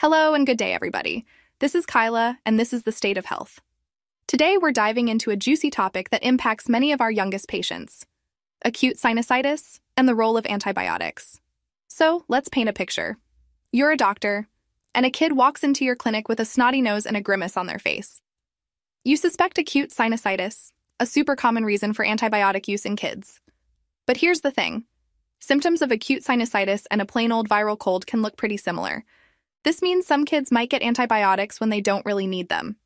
Hello and good day, everybody. This is Kyla, and this is the State of Health. Today, we're diving into a juicy topic that impacts many of our youngest patients acute sinusitis and the role of antibiotics. So, let's paint a picture. You're a doctor, and a kid walks into your clinic with a snotty nose and a grimace on their face. You suspect acute sinusitis, a super common reason for antibiotic use in kids. But here's the thing symptoms of acute sinusitis and a plain old viral cold can look pretty similar. This means some kids might get antibiotics when they don't really need them.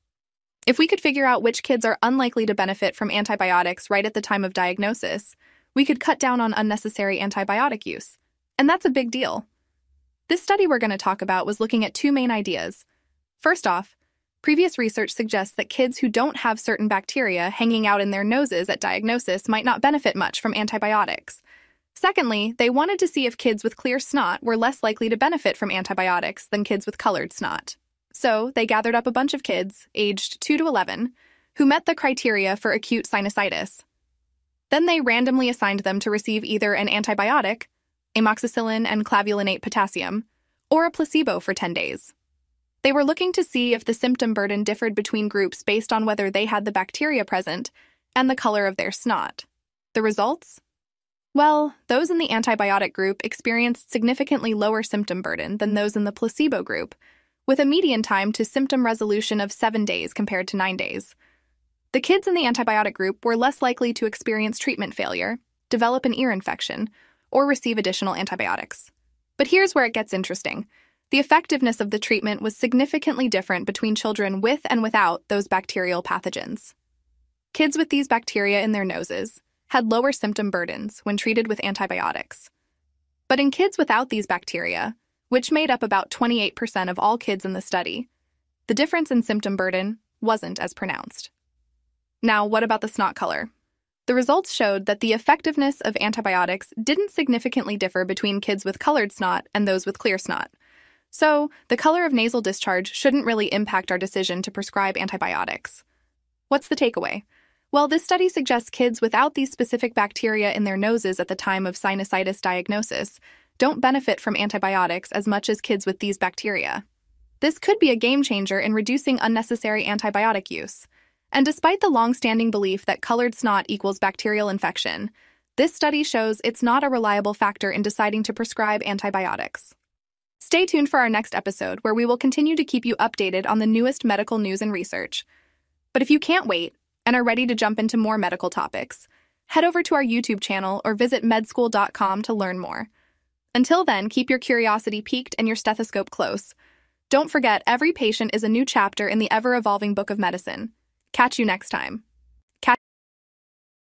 If we could figure out which kids are unlikely to benefit from antibiotics right at the time of diagnosis, we could cut down on unnecessary antibiotic use. And that's a big deal. This study we're going to talk about was looking at two main ideas. First off, previous research suggests that kids who don't have certain bacteria hanging out in their noses at diagnosis might not benefit much from antibiotics. Secondly, they wanted to see if kids with clear snot were less likely to benefit from antibiotics than kids with colored snot. So, they gathered up a bunch of kids, aged 2 to 11, who met the criteria for acute sinusitis. Then they randomly assigned them to receive either an antibiotic, amoxicillin and clavulanate potassium, or a placebo for 10 days. They were looking to see if the symptom burden differed between groups based on whether they had the bacteria present and the color of their snot. The results? Well, those in the antibiotic group experienced significantly lower symptom burden than those in the placebo group, with a median time to symptom resolution of seven days compared to nine days. The kids in the antibiotic group were less likely to experience treatment failure, develop an ear infection, or receive additional antibiotics. But here's where it gets interesting. The effectiveness of the treatment was significantly different between children with and without those bacterial pathogens. Kids with these bacteria in their noses, had lower symptom burdens when treated with antibiotics. But in kids without these bacteria, which made up about 28% of all kids in the study, the difference in symptom burden wasn't as pronounced. Now, what about the snot color? The results showed that the effectiveness of antibiotics didn't significantly differ between kids with colored snot and those with clear snot. So, the color of nasal discharge shouldn't really impact our decision to prescribe antibiotics. What's the takeaway? Well, this study suggests kids without these specific bacteria in their noses at the time of sinusitis diagnosis don't benefit from antibiotics as much as kids with these bacteria. This could be a game changer in reducing unnecessary antibiotic use. And despite the long-standing belief that colored snot equals bacterial infection, this study shows it's not a reliable factor in deciding to prescribe antibiotics. Stay tuned for our next episode, where we will continue to keep you updated on the newest medical news and research. But if you can't wait, and are ready to jump into more medical topics, head over to our YouTube channel or visit medzcool.com to learn more. Until then, keep your curiosity piqued and your stethoscope close. Don't forget, every patient is a new chapter in the ever evolving book of medicine. Catch you next time.